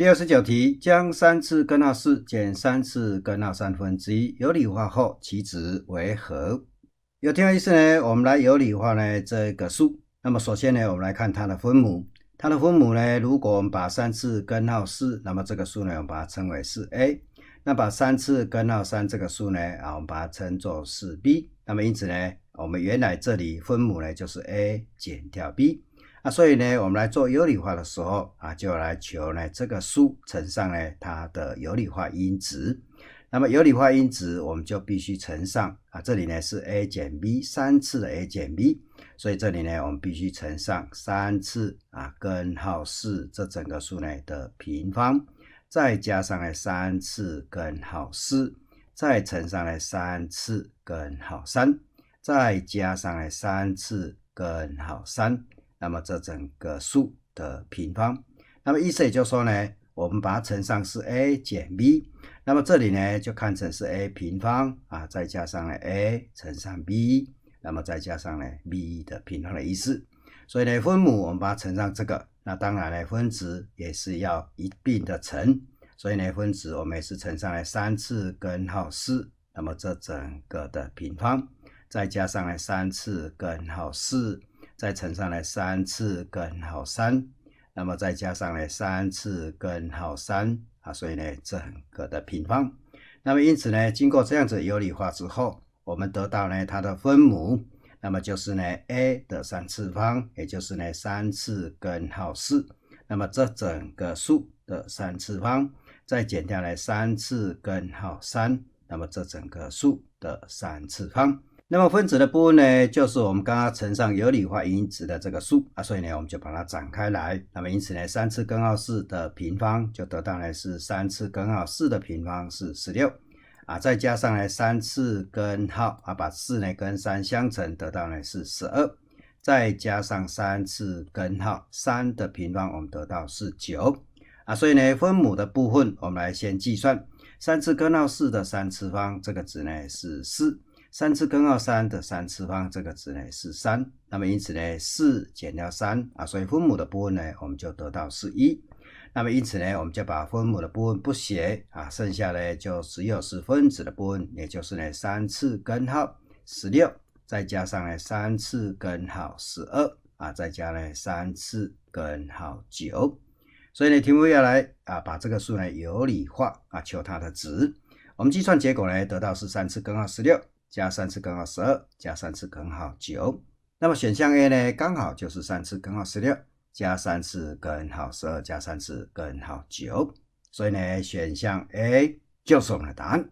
第二十九题，将三次根号四减三次根号三分之一有理化后，其值为何？有听有意思呢？我们来有理化呢这个数。那么首先呢，我们来看它的分母。它的分母呢，如果我们把三次根号四，那么这个数呢，我们把它称为是 a。那把三次根号三这个数呢，啊，我们把它称作是 b。那么因此呢，我们原来这里分母呢就是 a 减掉 b。啊，所以呢，我们来做有理化的时候啊，就来求呢这个数乘上呢它的有理化因子。那么有理化因子，我们就必须乘上啊，这里呢是 a 减 b 三次的 a 减 b，所以这里呢我们必须乘上三次啊根号四这整个数呢的平方，再加上呢三次根号四，再乘上呢三次根号三，再加上呢三次根号三。那么这整个数的平方，那么意思也就是说呢，我们把它乘上是 a 减 b，那么这里呢就看成是 a 平方啊，再加上呢 a 乘上 b，那么再加上呢 b 的平方的意思。所以呢分母我们把它乘上这个，那当然呢分子也是要一并的乘，所以呢分子我们也是乘上来三次根号四，那么这整个的平方，再加上呢三次根号四。再乘上来三次根号三，那么再加上来三次根号三啊，所以呢整个的平方。那么因此呢，经过这样子有理化之后，我们得到呢它的分母，那么就是呢 a 的三次方，也就是呢三次根号四。那么这整个数的三次方，再减掉来三次根号三，那么这整个数的三次方。那么分子的部分呢，就是我们刚刚乘上有理化因子的这个数啊，所以呢，我们就把它展开来。那么因此呢，三次根号四的平方就得到呢是三次根号四的平方是十六啊，再加上呢三次根号啊，把四呢跟三相乘，得到呢是十二，再加上三次根号三的平方，我们得到是九啊，所以呢，分母的部分我们来先计算三次根号四的三次方，这个值呢是四。三次根号三的三次方，这个值呢是三，那么因此呢四减掉三啊，所以分母的部分呢我们就得到是一，那么因此呢我们就把分母的部分不写啊，剩下呢就只有是分子的部分，也就是呢三次根号十六，再加上呢三次根号十二啊，再加呢三次根号九，所以呢题目要来啊把这个数呢有理化啊，求它的值，我们计算结果呢得到是三次根号十六。加三次根号十二，加三次根号九，那么选项 A 呢，刚好就是三次根号十六，加三次根号十二，加三次根号九，所以呢，选项 A 就是我们的答案。